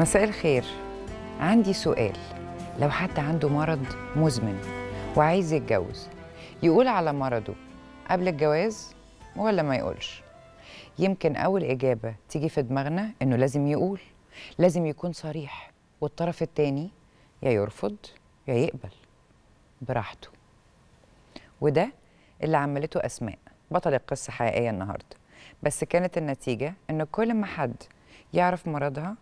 مساء الخير. عندي سؤال. لو حد عنده مرض مزمن وعايز يتجوز يقول على مرضه قبل الجواز ولا ما يقولش؟ يمكن أول إجابة تيجي في دماغنا إنه لازم يقول. لازم يكون صريح والطرف التاني يا يرفض يا يقبل. براحته. وده اللي عملته أسماء. بطل القصة حقيقية النهاردة. بس كانت النتيجة إن كل ما حد يعرف مرضها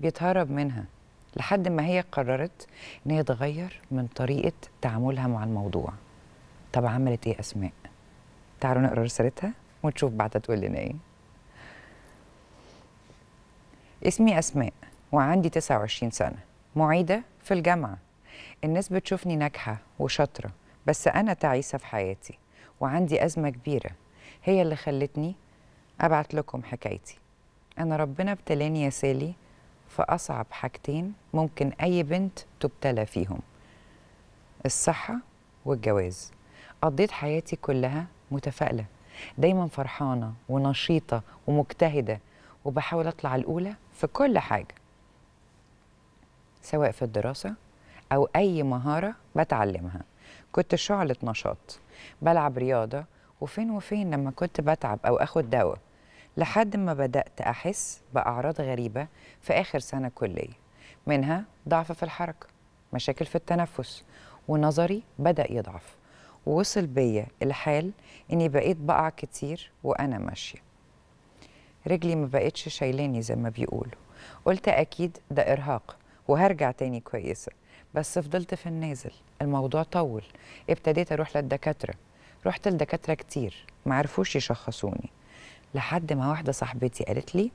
بيتهرب منها لحد ما هي قررت إن هي تغير من طريقة تعاملها مع الموضوع. طب عملت إيه أسماء؟ تعالوا نقرأ رسالتها ونشوف بعدها تقول لنا إيه. اسمي أسماء وعندي 29 سنة معيدة في الجامعة. الناس بتشوفني ناجحة وشاطرة بس أنا تعيسة في حياتي وعندي أزمة كبيرة. هي اللي خلتني أبعت لكم حكايتي. أنا ربنا ابتلاني يا سالي في أصعب حاجتين ممكن أي بنت تبتلى فيهم الصحة والجواز. قضيت حياتي كلها متفائلة دايما فرحانة ونشيطة ومجتهدة وبحاول أطلع الأولى في كل حاجة سواء في الدراسة أو أي مهارة بتعلمها. كنت شعلة نشاط بلعب رياضة وفين وفين لما كنت بتعب أو أخد دواء. لحد ما بدأت أحس بأعراض غريبة في آخر سنة كلية منها ضعف في الحركة مشاكل في التنفس ونظري بدأ يضعف ووصل بيا الحال إني بقيت بقع كتير وأنا ماشية. رجلي ما بقتش شايلاني زي ما بيقولوا. قلت أكيد ده إرهاق وهرجع تاني كويسة بس فضلت في النازل الموضوع طول ابتديت أروح للدكاترة رحت لدكاترة كتير معرفوش يشخصوني. لحد ما واحدة صاحبتي قالت لي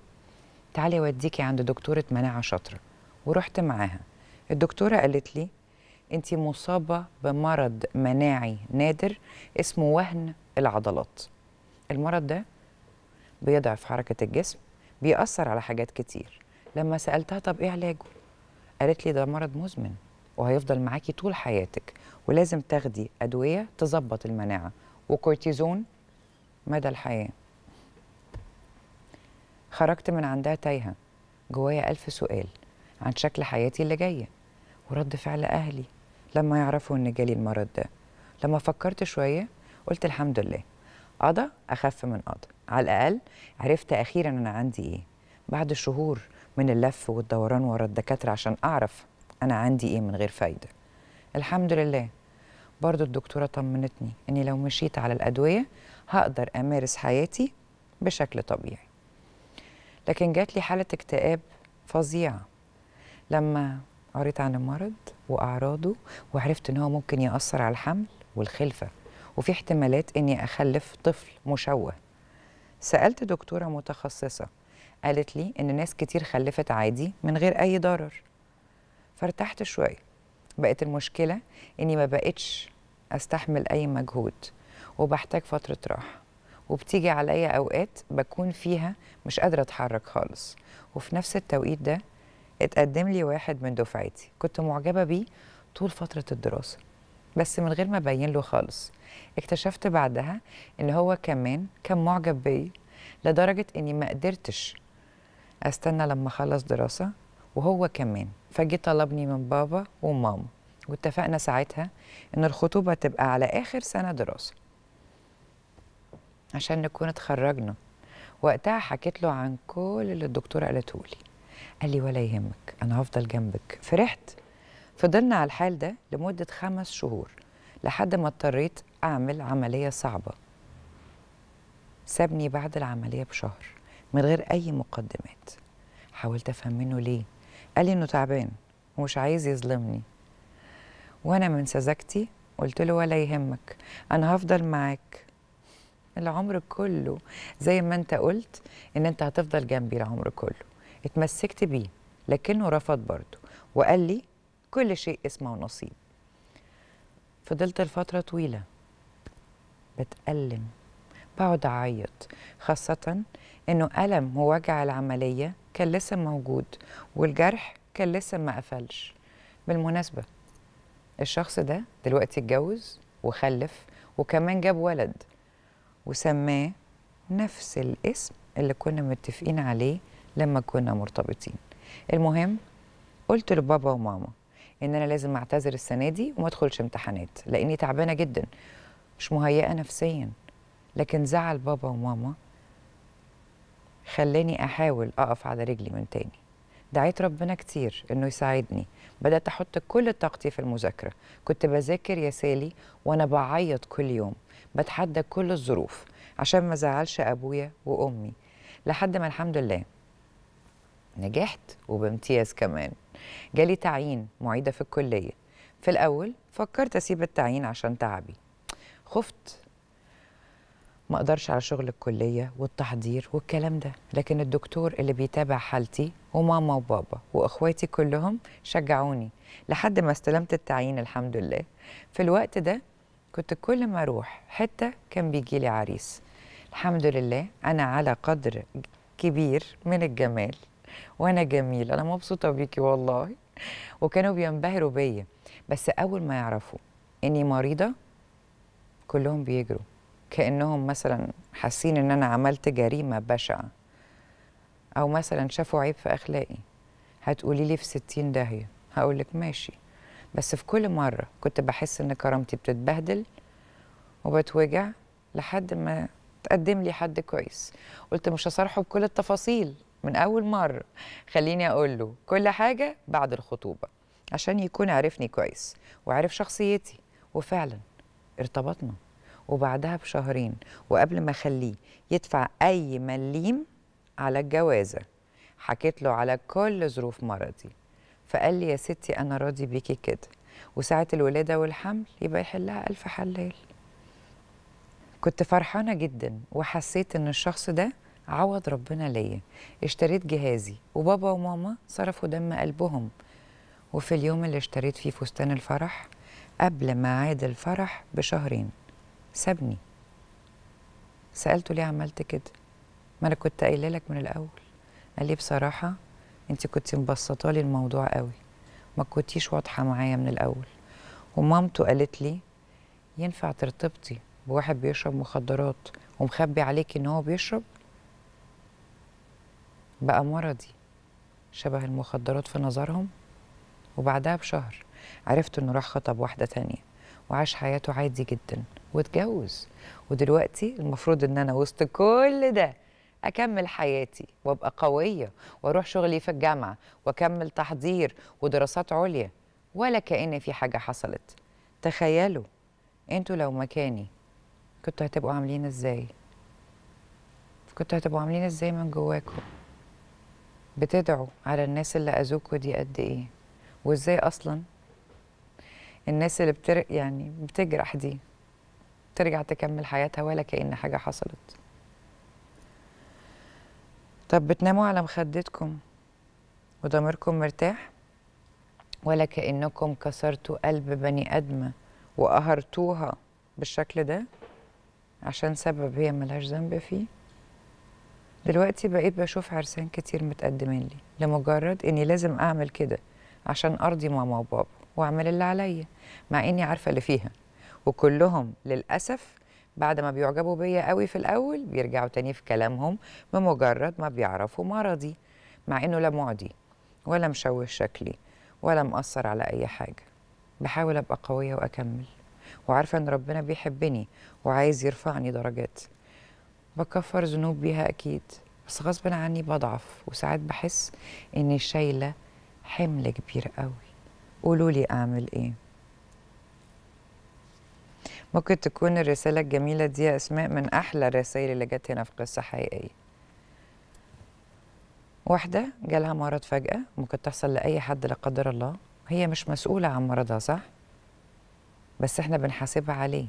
تعالي أوديكي عند دكتورة مناعة شاطرة. ورحت معاها. الدكتورة قالت لي انت مصابة بمرض مناعي نادر اسمه وهن العضلات. المرض ده بيضعف حركة الجسم بيأثر على حاجات كتير. لما سألتها طب إيه علاجه؟ قالت لي ده مرض مزمن وهيفضل معاكي طول حياتك ولازم تاخدي أدوية تظبط المناعة. وكورتيزون مدى الحياة. خرجت من عندها تايهة. جوايا ألف سؤال عن شكل حياتي اللي جاية ورد فعل أهلي. لما يعرفوا إن جالي المرض ده. لما فكرت شوية قلت الحمد لله. قضى؟ أخف من قضى. على الأقل عرفت أخيرا أنا عندي إيه. بعد شهور من اللف والدوران ورا الدكاترة عشان أعرف أنا عندي إيه من غير فايدة. الحمد لله. برضو الدكتورة طمنتني إني لو مشيت على الأدوية هقدر أمارس حياتي بشكل طبيعي. لكن جات لي حالة اكتئاب فظيعة. لما قريت عن المرض وأعراضه وعرفت إن هو ممكن يأثر على الحمل والخلفة وفي احتمالات إني أخلف طفل مشوه. سألت دكتورة متخصصة قالت لي إن ناس كتير خلفت عادي من غير أي ضرر. فارتحت شوية. بقت المشكلة إني ما بقتش أستحمل أي مجهود وبحتاج فترة راحة. وبتيجي عليا أوقات بكون فيها مش قادرة أتحرك خالص. وفي نفس التوقيت ده اتقدم لي واحد من دفعتي كنت معجبة بيه طول فترة الدراسة بس من غير ما أبين له خالص. اكتشفت بعدها إن هو كمان كان معجب بيا لدرجة إني ما قدرتش أستنى لما أخلص دراسة وهو كمان. فجي طلبني من بابا وماما واتفقنا ساعتها إن الخطوبة تبقى على آخر سنة دراسة. عشان نكون اتخرجنا. وقتها حكيت له عن كل اللي الدكتورة قالته لي. قال لي ولا يهمك أنا هفضل جنبك. فرحت. فضلنا على الحال ده لمدة خمس شهور لحد ما اضطريت أعمل عملية صعبة. سابني بعد العملية بشهر من غير أي مقدمات. حاولت أفهم منه ليه. قال لي إنه تعبان ومش عايز يظلمني. وأنا من سذاجتي قلت له ولا يهمك أنا هفضل معاك. العمر كله زي ما أنت قلت إن أنت هتفضل جنبي العمر كله. اتمسكت بيه لكنه رفض برضه وقال لي كل شيء اسمه نصيب فضلت لفترة طويلة بتألم بقعد أعيط خاصة إنه ألم ووجع العملية كان لسه موجود والجرح كان لسه ما قفلش. بالمناسبة الشخص ده دلوقتي اتجوز وخلف وكمان جاب ولد. وسماه نفس الاسم اللي كنا متفقين عليه لما كنا مرتبطين. المهم قلت لبابا وماما إن أنا لازم أعتذر السنة دي وما أدخلش امتحانات لأني تعبانة جدا مش مهيئة نفسيا. لكن زعل بابا وماما خلاني أحاول أقف على رجلي من تاني. دعيت ربنا كتير إنه يساعدني. بدأت أحط كل طاقتي في المذاكرة. كنت بذاكر يا سالي وأنا بعيط كل يوم. بتحدى كل الظروف عشان ما زعلش أبويا وأمي. لحد ما الحمد لله نجحت وبامتياز كمان. جالي تعيين معيدة في الكلية. في الأول فكرت أسيب التعيين عشان تعبي. خفت ما أقدرش على شغل الكلية والتحضير والكلام ده. لكن الدكتور اللي بيتابع حالتي وماما وبابا وإخواتي كلهم شجعوني لحد ما استلمت التعيين الحمد لله. في الوقت ده كنت كل ما أروح حتة كان بيجي لي عريس. الحمد لله أنا على قدر كبير من الجمال وأنا جميل أنا مبسوطة بيكي والله. وكانوا بينبهروا بيا. بس أول ما يعرفوا إني مريضة كلهم بيجروا. كأنهم مثلا حاسين إن أنا عملت جريمة بشعة. أو مثلا شافوا عيب في أخلاقي. هتقولي لي في ستين داهية. هقول لك ماشي. بس في كل مرة كنت بحس إن كرامتي بتتبهدل وبتوجع لحد ما تقدم لي حد كويس. قلت مش هصارحه بكل التفاصيل من أول مرة. خليني أقول له كل حاجة بعد الخطوبة عشان يكون عرفني كويس وعرف شخصيتي. وفعلا ارتبطنا. وبعدها بشهرين وقبل ما أخليه يدفع أي مليم على الجوازة. حكيت له على كل ظروف مرضي. فقال لي يا ستي أنا راضي بيكي كده. وساعة الولادة والحمل يبقى يحلها ألف حلال. كنت فرحانة جدا وحسيت إن الشخص ده عوض ربنا ليا. اشتريت جهازي وبابا وماما صرفوا دم قلبهم. وفي اليوم اللي اشتريت فيه فستان الفرح قبل ميعاد الفرح بشهرين. سابني. سألته ليه عملت كده؟ ما أنا كنت قايلة لك من الأول. قال لي بصراحة أنت كنت مبسطة لي الموضوع قوي. ما كنتيش واضحة معايا من الأول. ومامته قالت لي ينفع ترتبطي بواحد بيشرب مخدرات ومخبي عليكي إن هو بيشرب؟ بقى مرضي شبه المخدرات في نظرهم؟ وبعدها بشهر عرفت إنه راح خطب واحدة تانية وعاش حياته عادي جدا. واتجوز. ودلوقتي المفروض إن أنا وسط كل ده أكمل حياتي وأبقى قوية وأروح شغلي في الجامعة وأكمل تحضير ودراسات عليا ولا كأن في حاجة حصلت. تخيلوا أنتوا لو مكاني كنتوا هتبقوا عاملين إزاي؟ كنتوا هتبقوا عاملين إزاي من جواكم بتدعوا على الناس اللي أذوكوا دي قد إيه؟ وإزاي أصلا الناس اللي بتر... يعني بتجرح دي؟ ترجع تكمل حياتها ولا كأن حاجة حصلت. طب بتناموا على مخدتكم وضميركم مرتاح ولا كأنكم كسرتوا قلب بني آدمة وقهرتوها بالشكل ده عشان سبب هي ملهاش ذنب فيه؟ دلوقتي بقيت بشوف عرسان كتير متقدمين لي لمجرد إني لازم أعمل كده عشان أرضي ماما وبابا وأعمل اللي عليا مع إني عارفة اللي فيها. وكلهم للأسف بعد ما بيعجبوا بيا قوي في الأول بيرجعوا تاني في كلامهم بمجرد ما بيعرفوا مرضي مع إنه لا معدي ولا مشوه شكلي ولا مأثر على أي حاجة. بحاول أبقى قوية وأكمل. وعارفة إن ربنا بيحبني وعايز يرفعني درجات. بكفر ذنوب بيها أكيد بس غصب عني بضعف. وساعات بحس إني شايلة حمل كبير قوي. قولوا لي أعمل إيه؟ ممكن تكون الرسالة الجميلة دي يا أسماء من أحلى الرسائل اللي جت هنا في قصة حقيقية. واحدة جالها مرض فجأة ممكن تحصل لأي حد لا قدر الله. هي مش مسؤولة عن مرضها صح؟ بس إحنا بنحاسبها عليه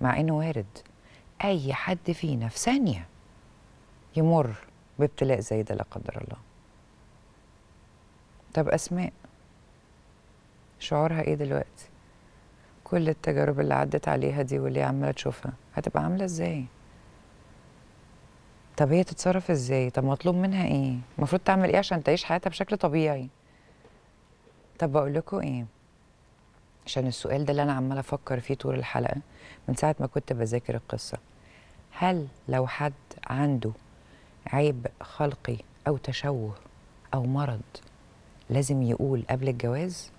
مع إنه وارد. أي حد فينا في ثانية يمر بابتلاء زي ده لا قدر الله. طب أسماء شعورها إيه دلوقتي؟ كل التجارب اللي عدت عليها دي واللي عمالة تشوفها هتبقى عاملة إزاي؟ طب هي تتصرف إزاي؟ طب مطلوب منها إيه؟ المفروض تعمل إيه عشان تعيش حياتها بشكل طبيعي؟ طب بقول لكم إيه؟ عشان السؤال ده اللي أنا عمالة أفكر فيه طول الحلقة من ساعة ما كنت بذاكر القصة. هل لو حد عنده عيب خلقي أو تشوه أو مرض لازم يقول قبل الجواز؟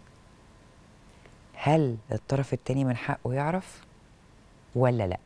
هل الطرف التاني من حقه يعرف ولا لأ؟